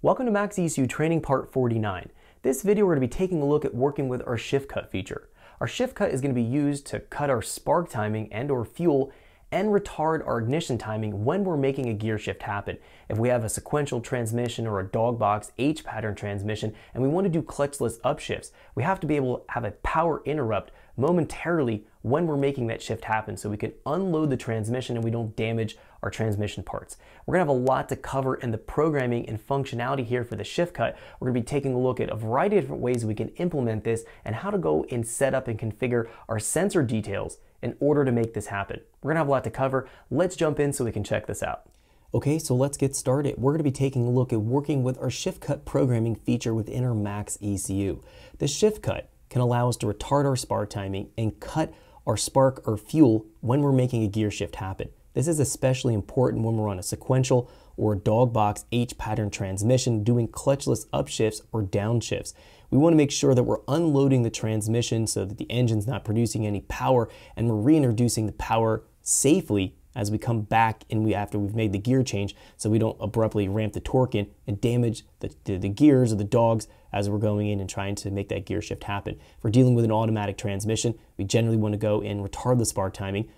Welcome to MaxxECU Training Part 49. This video we're going to be taking a look at working with our shift cut feature. Our shift cut is going to be used to cut our spark timing and or fuel and retard our ignition timing when we're making a gear shift happen. If we have a sequential transmission or a dog box H pattern transmission and we want to do clutchless upshifts, we have to be able to have a power interrupt momentarily when we're making that shift happen so we can unload the transmission and we don't damage our transmission parts. We're gonna have a lot to cover in the programming and functionality here for the shift cut. We're gonna be taking a look at a variety of different ways we can implement this and how to go and set up and configure our sensor details in order to make this happen. We're gonna have a lot to cover. Let's jump in so we can check this out. Okay, so let's get started. We're going to be taking a look at working with our shift cut programming feature within our MaxxECU. The shift cut can allow us to retard our spark timing and cut our spark or fuel when we're making a gear shift happen. This is especially important when we're on a sequential or a dog box H pattern transmission doing clutchless upshifts or downshifts. We want to make sure that we're unloading the transmission so that the engine's not producing any power and we're reintroducing the power safely as we come back and we after we've made the gear change so we don't abruptly ramp the torque in and damage the, the, the, gears or the dogs as we're going in and trying to make that gear shift happen. If we're dealing with an automatic transmission, we generally want to go and retard the spark timing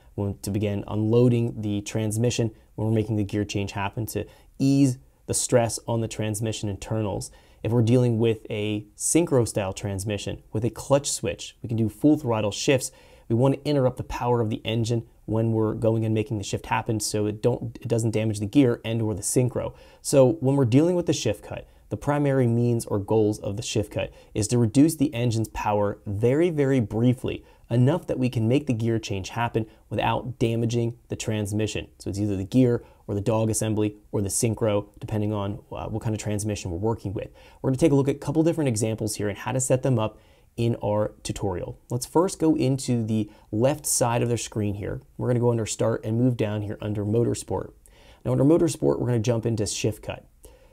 to begin unloading the transmission when we're making the gear change happen to ease the stress on the transmission internals. If we're dealing with a synchro style transmission with a clutch switch, we can do full throttle shifts. We want to interrupt the power of the engine when we're going and making the shift happen so it don't it doesn't damage the gear and or the synchro. So when we're dealing with the shift cut, the primary means or goals of the shift cut is to reduce the engine's power very, very briefly, enough that we can make the gear change happen without damaging the transmission. So it's either the gear or the dog assembly or the synchro, depending on uh, what kind of transmission we're working with. We're gonna take a look at a couple different examples here and how to set them up in our tutorial. Let's first go into the left side of the screen here. We're gonna go under start and move down here under motorsport. Now under motorsport, we're gonna jump into shift cut.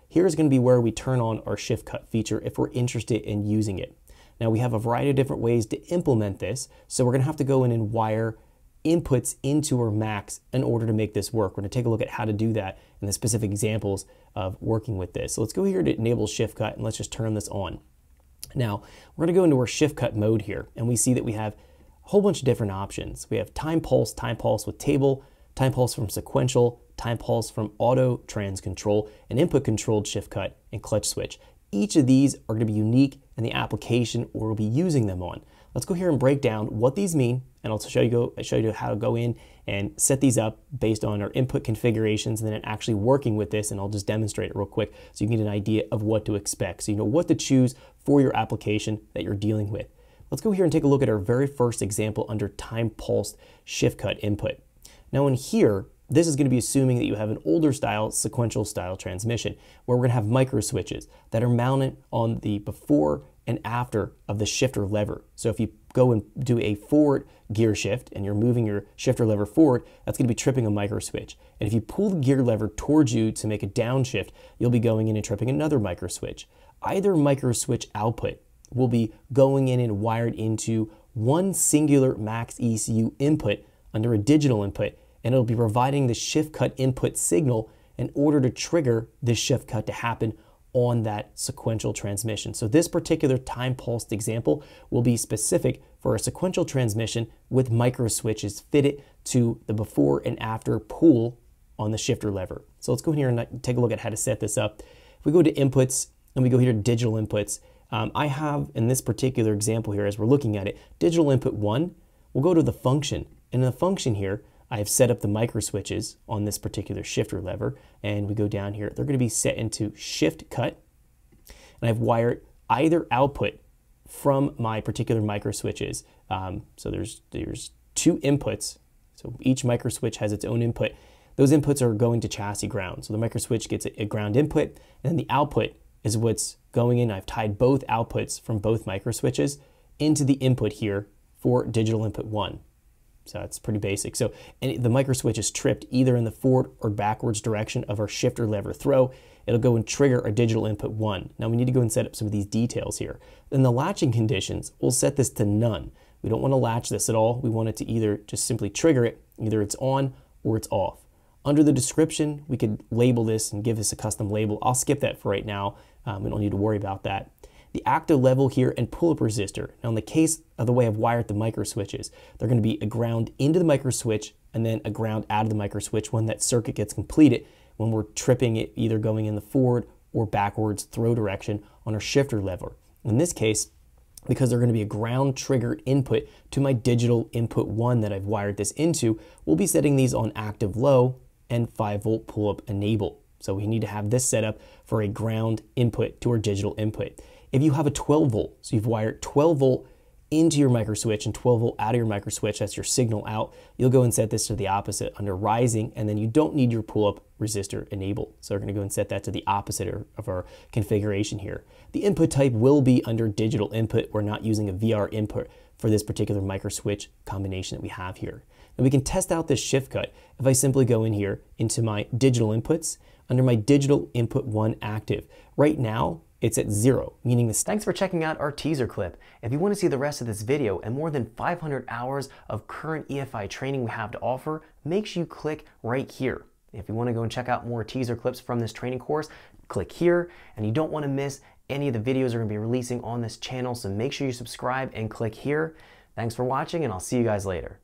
Here's gonna be where we turn on our shift cut feature if we're interested in using it. Now we have a variety of different ways to implement this, so we're gonna have to go in and wire inputs into our Max in order to make this work. We're gonna take a look at how to do that and the specific examples of working with this. So let's go here to enable shift cut and let's just turn this on. Now, we're going to go into our shift cut mode here, and we see that we have a whole bunch of different options. We have time pulse, time pulse with table, time pulse from sequential, time pulse from auto trans control, and input controlled shift cut and clutch switch. Each of these are going to be unique in the application we'll be using them on. Let's go here and break down what these mean, and I'll show you, go, show you how to go in and set these up based on our input configurations and then actually working with this, and I'll just demonstrate it real quick so you can get an idea of what to expect. So you know what to choose for your application that you're dealing with. Let's go here and take a look at our very first example under time pulsed shift cut input. Now in here, this is going to be assuming that you have an older style sequential style transmission where we're going to have micro switches that are mounted on the before and after of the shifter lever. So if you go and do a forward gear shift and you're moving your shifter lever forward, that's going to be tripping a micro switch. And if you pull the gear lever towards you to make a downshift, you'll be going in and tripping another micro switch either micro switch output will be going in and wired into one singular MaxxECU input under a digital input, and it'll be providing the shift cut input signal in order to trigger this shift cut to happen on that sequential transmission. So this particular time pulsed example will be specific for a sequential transmission with micro switches fitted to the before and after pull on the shifter lever. So let's go in here and take a look at how to set this up. If we go to inputs and we go here to digital inputs. Um, I have, in this particular example here, as we're looking at it, digital input one, we'll go to the function. And in the function here, I have set up the micro switches on this particular shifter lever, and we go down here. They're going to be set into shift cut, and I've wired either output from my particular micro switches. Um, so there's there's two inputs. So each micro switch has its own input. Those inputs are going to chassis ground. So the micro switch gets a, a ground input, and then the output is what's going in. I've tied both outputs from both micro switches into the input here for digital input one. So it's pretty basic. So the micro switch is tripped either in the forward or backwards direction of our shifter lever throw. It'll go and trigger our digital input one. Now we need to go and set up some of these details here. In the latching conditions, we'll set this to none. We don't want to latch this at all. We want it to either just simply trigger it, either it's on or it's off. Under the description, we could label this and give this a custom label. I'll skip that for right now. Um, we don't need to worry about that. The active level here and pull-up resistor. Now in the case of the way I've wired the micro switches, they're gonna be a ground into the micro switch and then a ground out of the micro switch when that circuit gets completed, when we're tripping it either going in the forward or backwards throw direction on our shifter lever. In this case, because they're going to be a ground triggered input to my digital input 1 that I've wired this into, we'll be setting these on active low and 5 volt pull up enable. So we need to have this set up for a ground input to our digital input. If you have a 12 volt, so you've wired 12 volt into your micro switch and 12 volt out of your micro switch, that's your signal out, you'll go and set this to the opposite under rising, and then you don't need your pull up resistor enabled. So we're gonna go and set that to the opposite of our configuration here. The input type will be under digital input. We're not using a VR input for this particular micro switch combination that we have here. And we can test out this shift cut if I simply go in here into my digital inputs under my digital input one active. Right now, it's at zero, meaning this. Thanks for checking out our teaser clip. If you want to see the rest of this video and more than 500 hours of current EFI training we have to offer, make sure you click right here. If you want to go and check out more teaser clips from this training course, click here. And you don't want to miss any of the videos we're going to be releasing on this channel, so make sure you subscribe and click here. Thanks for watching, and I'll see you guys later.